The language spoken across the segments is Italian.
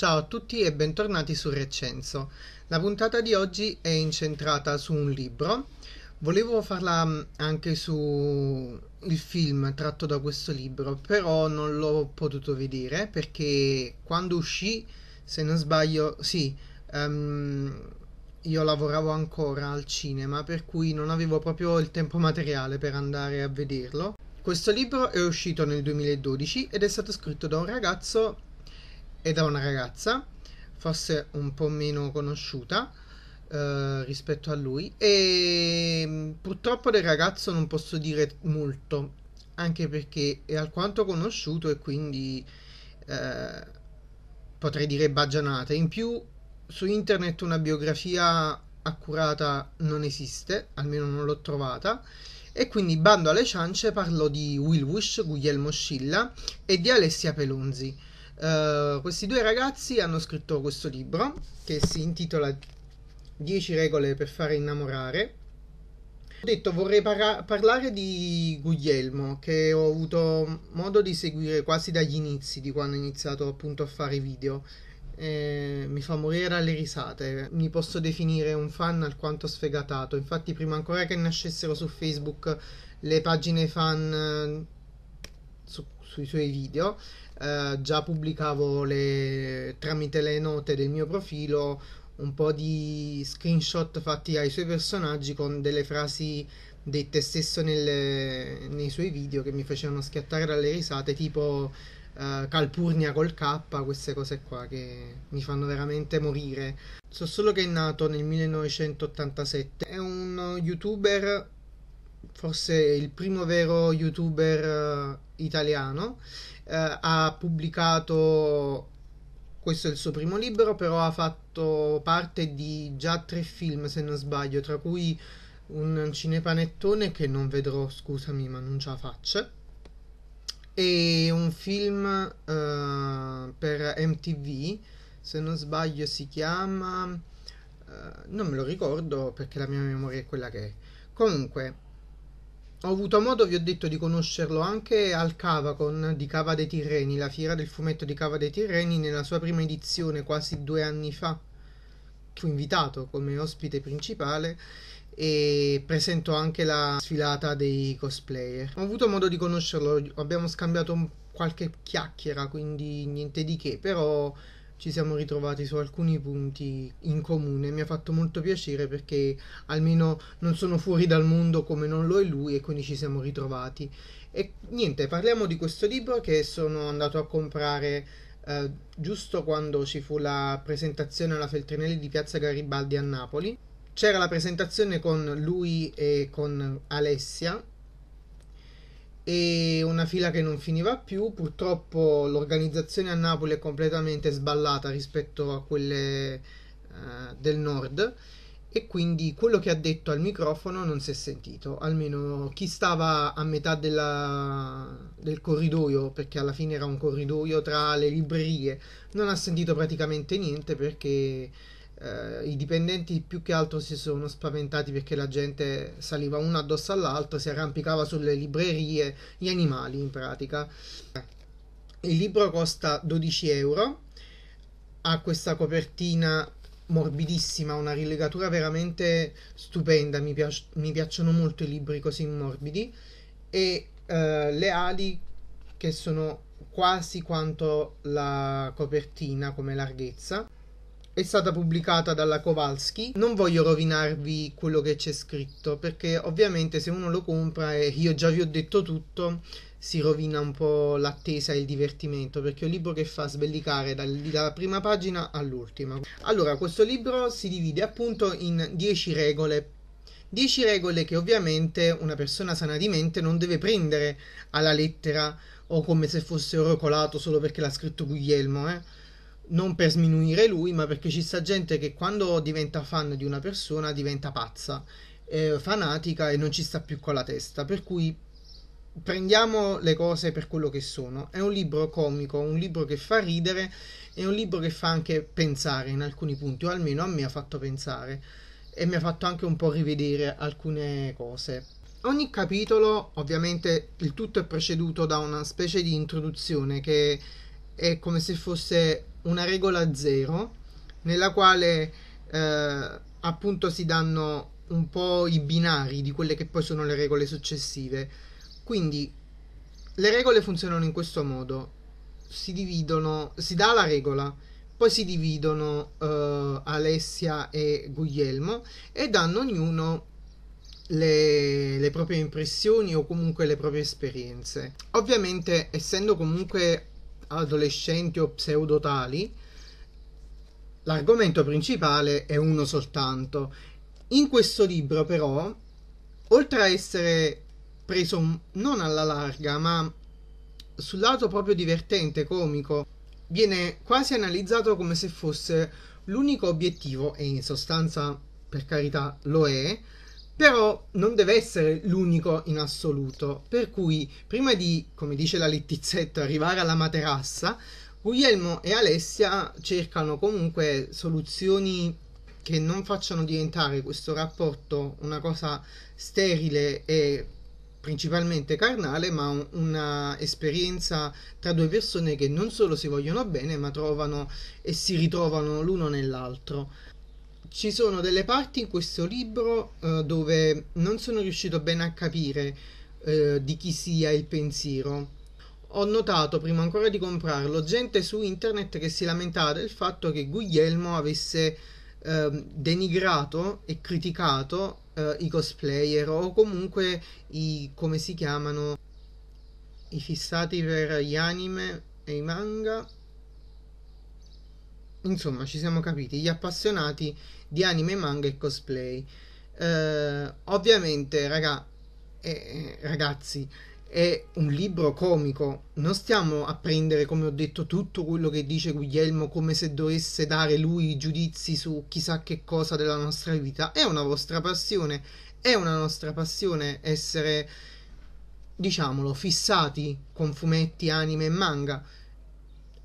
Ciao a tutti e bentornati su Recenso. La puntata di oggi è incentrata su un libro. Volevo farla mm, anche su il film tratto da questo libro, però non l'ho potuto vedere perché quando uscì, se non sbaglio, sì, um, io lavoravo ancora al cinema, per cui non avevo proprio il tempo materiale per andare a vederlo. Questo libro è uscito nel 2012 ed è stato scritto da un ragazzo e da una ragazza, forse un po' meno conosciuta eh, rispetto a lui. E mm, purtroppo del ragazzo non posso dire molto, anche perché è alquanto conosciuto e quindi eh, potrei dire baggianate. In più su internet una biografia accurata non esiste, almeno non l'ho trovata e quindi bando alle ciance parlo di Will Wish, Guglielmo Scilla e di Alessia Pelonzi. Uh, questi due ragazzi hanno scritto questo libro che si intitola 10 regole per fare innamorare. Ho detto vorrei par- parlare di Guglielmo che ho avuto modo di seguire quasi dagli inizi di quando ho iniziato appunto a fare video eh, mi fa morire dalle risate. Mi posso definire un fan alquanto sfegatato. Infatti, prima ancora che nascessero su Facebook le pagine fan eh, su, sui suoi video, eh, già pubblicavo le, tramite le note del mio profilo un po' di screenshot fatti ai suoi personaggi con delle frasi dette stesso nelle, nei suoi video che mi facevano schiattare dalle risate, tipo uh, Calpurnia col K, queste cose qua che mi fanno veramente morire. So solo che è nato nel 1987, è un youtuber, forse il primo vero youtuber italiano, uh, ha pubblicato questo è il suo primo libro, però ha fatto parte di già tre film, se non sbaglio, tra cui un cinepanettone che non vedrò, scusami, ma non ce la faccio e un film uh, per MTV, se non sbaglio si chiama... Uh, non me lo ricordo perché la mia memoria è quella che è. Comunque, ho avuto modo, vi ho detto, di conoscerlo anche al Cavacon di Cava dei Tirreni, la fiera del fumetto di Cava dei Tirreni, nella sua prima edizione quasi due anni fa. Fu invitato come ospite principale e presento anche la sfilata dei cosplayer. Ho avuto modo di conoscerlo, abbiamo scambiato qualche chiacchiera, quindi niente di che, però ci siamo ritrovati su alcuni punti in comune. Mi ha fatto molto piacere perché almeno non sono fuori dal mondo come non lo è lui e quindi ci siamo ritrovati. E niente, parliamo di questo libro che sono andato a comprare eh, giusto quando ci fu la presentazione alla Feltrinelli di Piazza Garibaldi a Napoli c'era la presentazione con lui e con Alessia e una fila che non finiva più. Purtroppo l'organizzazione a Napoli è completamente sballata rispetto a quelle uh, del nord e quindi quello che ha detto al microfono non si è sentito, almeno chi stava a metà della, del corridoio, perché alla fine era un corridoio tra le librerie, non ha sentito praticamente niente perché eh, i dipendenti più che altro si sono spaventati perché la gente saliva uno addosso all'altro, si arrampicava sulle librerie, gli animali in pratica. Il libro costa 12 euro, ha questa copertina morbidissima, una rilegatura veramente stupenda, mi, piac- mi piacciono molto i libri così morbidi e eh, le ali che sono quasi quanto la copertina come larghezza è stata pubblicata dalla Kowalski. Non voglio rovinarvi quello che c'è scritto perché ovviamente se uno lo compra e io già vi ho detto tutto si rovina un po' l'attesa e il divertimento perché è un libro che fa sbellicare dalla prima pagina all'ultima. Allora, questo libro si divide appunto in 10 regole 10 regole che ovviamente una persona sana di mente non deve prendere alla lettera o come se fosse oracolato solo perché l'ha scritto Guglielmo, eh non per sminuire lui, ma perché ci sta gente che quando diventa fan di una persona diventa pazza, eh, fanatica e non ci sta più con la testa. Per cui prendiamo le cose per quello che sono. È un libro comico, un libro che fa ridere, è un libro che fa anche pensare in alcuni punti, o almeno a me ha fatto pensare e mi ha fatto anche un po' rivedere alcune cose. Ogni capitolo, ovviamente, il tutto è preceduto da una specie di introduzione che è come se fosse una regola zero nella quale eh, appunto si danno un po' i binari di quelle che poi sono le regole successive. Quindi le regole funzionano in questo modo. Si dividono, si dà la regola, poi si dividono uh, Alessia e Guglielmo e danno ognuno le, le, proprie impressioni o comunque le proprie esperienze. Ovviamente, essendo comunque adolescenti o pseudotali, l'argomento principale è uno soltanto. In questo libro, però, oltre a essere preso non alla larga, ma sul lato proprio divertente, comico, viene quasi analizzato come se fosse l'unico obiettivo, e in sostanza, per carità, lo è, però non deve essere l'unico in assoluto. Per cui, prima di, come dice la Littizzetto, arrivare alla materassa, Guglielmo e Alessia cercano comunque soluzioni che non facciano diventare questo rapporto una cosa sterile e principalmente carnale, ma un, una esperienza tra due persone che non solo si vogliono bene, ma trovano e si ritrovano l'uno nell'altro. Ci sono delle parti in questo libro eh, dove non sono riuscito bene a capire eh, di chi sia il pensiero. Ho notato prima ancora di comprarlo gente su internet che si lamentava del fatto che Guglielmo avesse eh, denigrato e criticato eh, i cosplayer o comunque i come si chiamano i fissati per gli anime e i manga. Insomma ci siamo capiti gli appassionati di anime, manga e cosplay eh, ovviamente raga, eh, ragazzi è un libro comico. Non stiamo a prendere, come ho detto, tutto quello che dice Guglielmo come se dovesse dare lui giudizi su chissà che cosa della nostra vita. È una vostra passione, è una nostra passione essere, diciamolo, fissati con fumetti, anime e manga.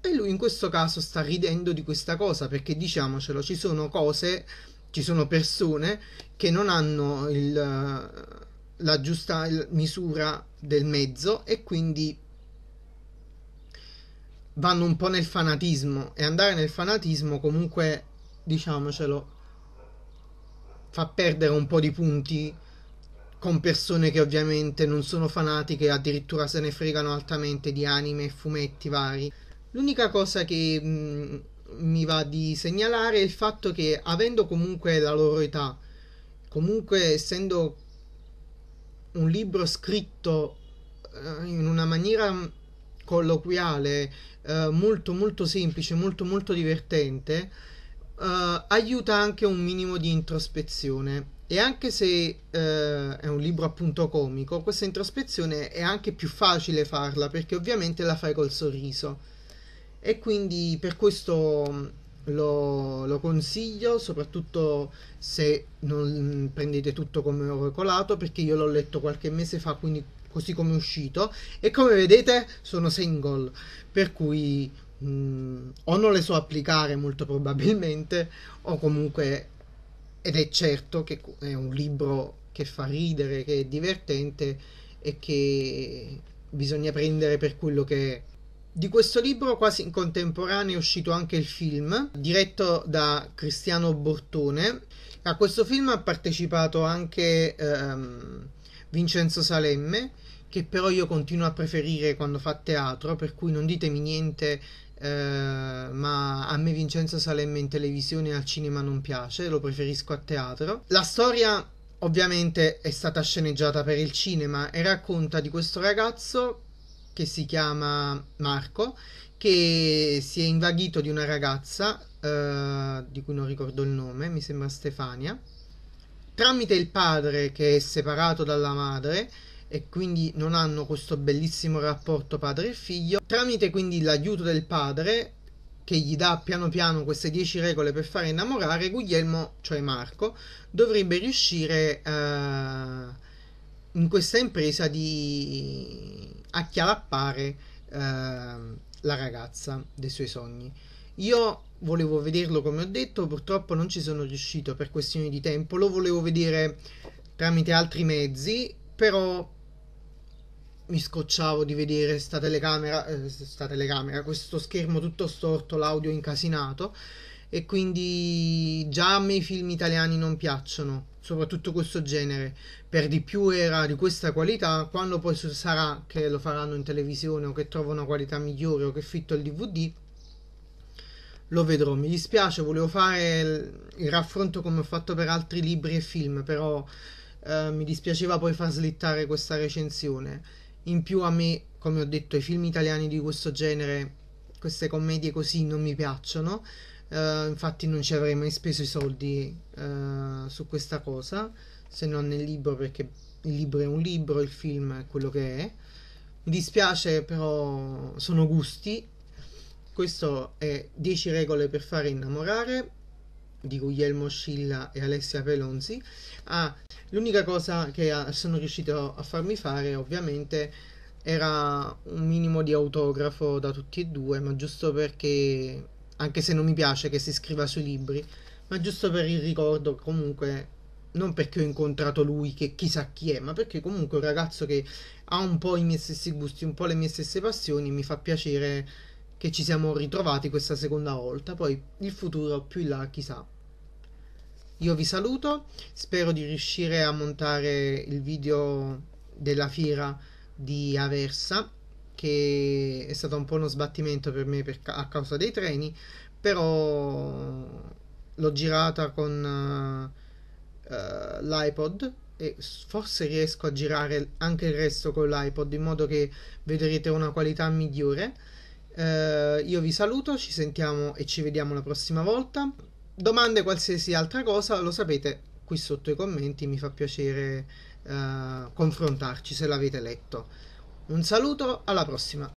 E lui in questo caso sta ridendo di questa cosa perché diciamocelo, ci sono cose, ci sono persone che non hanno il la giusta misura del mezzo e quindi vanno un po' nel fanatismo. E andare nel fanatismo comunque diciamocelo fa perdere un po' di punti con persone che ovviamente non sono fanatiche addirittura se ne fregano altamente di anime e fumetti vari l'unica cosa che mm, mi va di segnalare è il fatto che avendo comunque la loro età comunque essendo un libro scritto eh, in una maniera colloquiale, eh, molto molto semplice, molto molto divertente, eh, aiuta anche un minimo di introspezione. E anche se eh, è un libro appunto comico, questa introspezione è anche più facile farla perché ovviamente la fai col sorriso. E quindi per questo lo, lo, consiglio, soprattutto se non prendete tutto come oro colato, perché io l'ho letto qualche mese fa, quindi così come è uscito, e come vedete sono single, per cui mh, mm, o non le so applicare molto probabilmente, o comunque, ed è certo che è un libro che fa ridere, che è divertente e che bisogna prendere per quello che è di questo libro quasi in contemporanea è uscito anche il film, diretto da Cristiano Bortone. A questo film ha partecipato anche ehm, Vincenzo Salemme, che però io continuo a preferire quando fa teatro, per cui non ditemi niente, eh, ma a me Vincenzo Salemme in televisione e al cinema non piace, lo preferisco a teatro. La storia ovviamente è stata sceneggiata per il cinema e racconta di questo ragazzo che si chiama Marco, che si è invaghito di una ragazza, eh, di cui non ricordo il nome, mi sembra Stefania, tramite il padre che è separato dalla madre e quindi non hanno questo bellissimo rapporto padre e figlio, tramite quindi l'aiuto del padre che gli dà piano piano queste 10 regole per fare innamorare, Guglielmo, cioè Marco, dovrebbe riuscire uh, in questa impresa di acchiappare eh, la ragazza dei suoi sogni. Io volevo vederlo come ho detto, purtroppo non ci sono riuscito per questioni di tempo, lo volevo vedere tramite altri mezzi, però mi scocciavo di vedere sta telecamera, eh, sta telecamera, questo schermo tutto storto, l'audio incasinato. E quindi già a me i film italiani non piacciono, soprattutto questo genere, per di più era di questa qualità, quando poi sarà che lo faranno in televisione o che trovo una qualità migliore o che fitto il DVD, lo vedrò. Mi dispiace, volevo fare il, raffronto come ho fatto per altri libri e film, però eh, mi dispiaceva poi far slittare questa recensione. In più a me, come ho detto, i film italiani di questo genere, queste commedie così non mi piacciono. Uh, infatti non ci avrei mai speso i soldi uh, su questa cosa se non nel libro perché il libro è un libro, il film è quello che è. Mi dispiace però sono gusti. Questo è 10 regole per fare innamorare di Guglielmo Scilla e Alessia Pelonzi. Ah, l'unica cosa che sono riuscito a farmi fare ovviamente era un minimo di autografo da tutti e due, ma giusto perché, anche se non mi piace che si scriva sui libri, ma giusto per il ricordo comunque non perché ho incontrato lui che chissà chi è, ma perché comunque è un ragazzo che ha un po' i miei stessi gusti, un po' le mie stesse passioni, mi fa piacere che ci siamo ritrovati questa seconda volta, poi il futuro più in là chissà. Io vi saluto, spero di riuscire a montare il video della fiera di Aversa, che è stato un po' uno sbattimento per me per a causa dei treni, però l'ho girata con uh, l'iPod e forse riesco a girare anche il resto con l'iPod in modo che vedrete una qualità migliore. Uh, io vi saluto, ci sentiamo e ci vediamo la prossima volta domande qualsiasi altra cosa lo sapete qui sotto i commenti mi fa piacere uh, confrontarci se l'avete letto un saluto alla prossima